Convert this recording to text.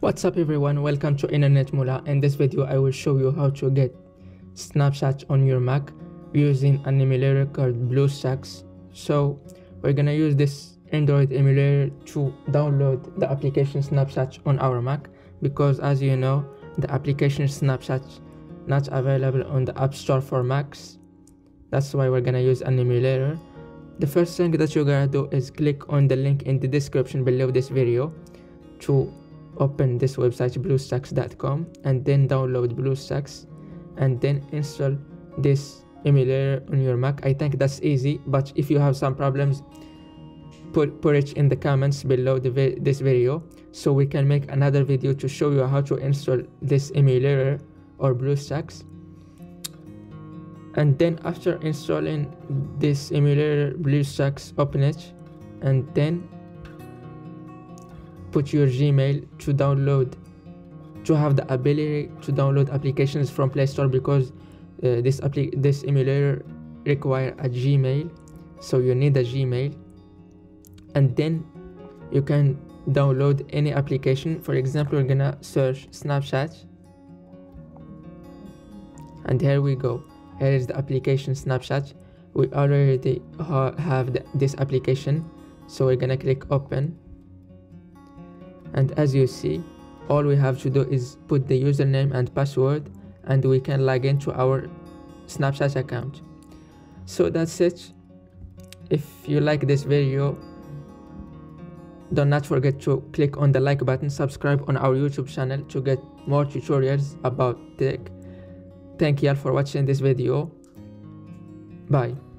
What's up everyone, welcome to Internet Moola. In this video I will show you how to get Snapchat on your Mac using an emulator called BlueStacks. So we're gonna use this Android emulator to download the application Snapchat on our Mac because as you know the application Snapchat not available on the App Store for Macs. That's why we're gonna use an emulator. The first thing that you're gonna do is click on the link in the description below this video to open this website bluestacks.com and then download bluestacks and then install this emulator on your mac. I think that's easy but if you have some problems put put it in the comments below the vi this video so we can make another video to show you how to install this emulator or bluestacks and then after installing this emulator bluestacks open it and then put your Gmail to download to have the ability to download applications from Play Store because uh, this appli- this emulator require a Gmail. So you need a Gmail. And then you can download any application. For example we're gonna search Snapchat. And here we go. Here is the application Snapchat. We already ha- have the, this application. So we're gonna click open and as you see all we have to do is put the username and password and we can log into our snapchat account. So that's it. If you like this video do not forget to click on the like button subscribe on our youtube channel to get more tutorials about tech. Thank you all for watching this video. Bye